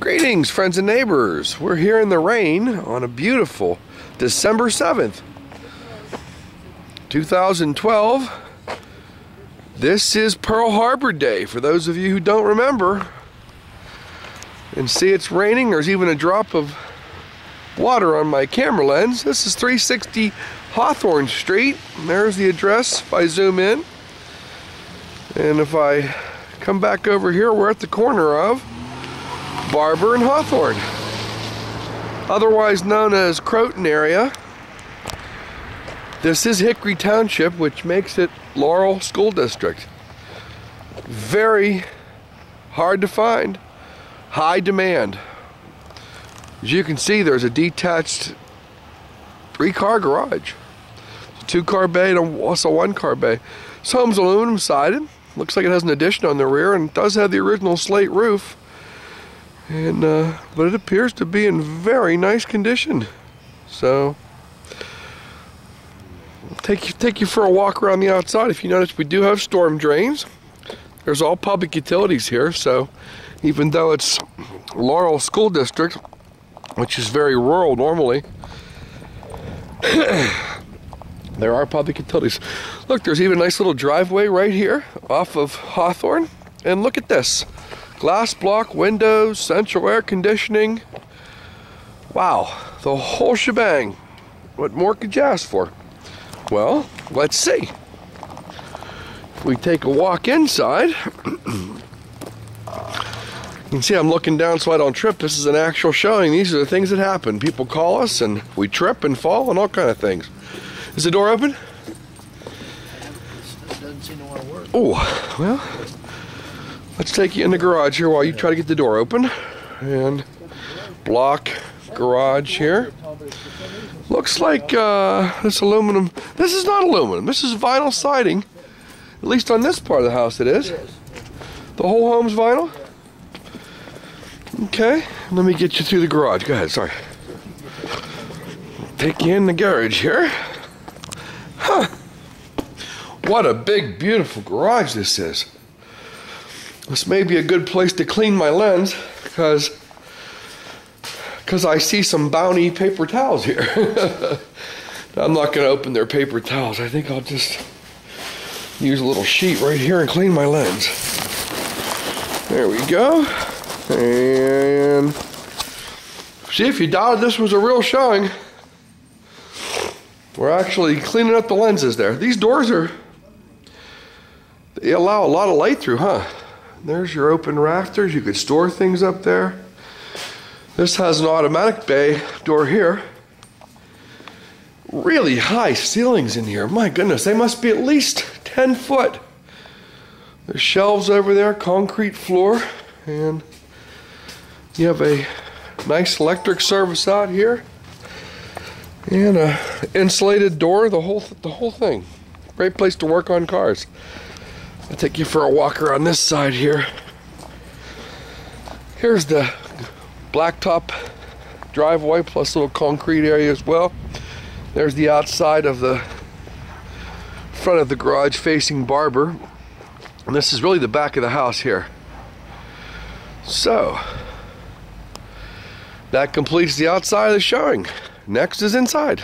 Greetings, friends and neighbors. We're here in the rain on a beautiful December 7th, 2012. This is Pearl Harbor Day, for those of you who don't remember. And see it's raining, there's even a drop of water on my camera lens. This is 360 Hawthorne Street. There's the address if I zoom in. And if I come back over here, we're at the corner of Barber and Hawthorne, otherwise known as Croton area. This is Hickory Township, which makes it Laurel School District. Very hard to find, high demand. As you can see, there's a detached three-car garage. Two-car bay and also one-car bay. This home's aluminum sided. Looks like it has an addition on the rear and does have the original slate roof and uh, but it appears to be in very nice condition. So take you take you for a walk around the outside. If you notice we do have storm drains. There's all public utilities here so even though it's Laurel School District which is very rural normally there are public utilities. Look there's even a nice little driveway right here off of Hawthorne. And look at this glass block windows, central air conditioning. Wow, the whole shebang. What more could you ask for? Well, let's see. If we take a walk inside, you can see I'm looking down so I don't trip. This is an actual showing. These are the things that happen. People call us and we trip and fall and all kind of things. Is the door open? Oh, well, Let's take you in the garage here while you try to get the door open. And block garage here. Looks like uh, this aluminum. This is not aluminum. This is vinyl siding. At least on this part of the house it is. The whole home's vinyl? Okay, let me get you through the garage. Go ahead, sorry. Take you in the garage here. Huh. What a big, beautiful garage this is. This may be a good place to clean my lens because because I see some Bounty paper towels here. I'm not going to open their paper towels. I think I'll just use a little sheet right here and clean my lens. There we go. And see if you doubted this was a real showing. We're actually cleaning up the lenses there. These doors are, they allow a lot of light through, huh? There's your open rafters. You could store things up there. This has an automatic bay door here. Really high ceilings in here. My goodness, they must be at least 10 foot. There's shelves over there, concrete floor, and you have a nice electric service out here, and a insulated door. The whole the whole thing. Great place to work on cars. I'll take you for a walk around this side here. Here's the blacktop driveway plus a little concrete area as well. There's the outside of the front of the garage facing Barber. And this is really the back of the house here. So, that completes the outside of the showing. Next is inside.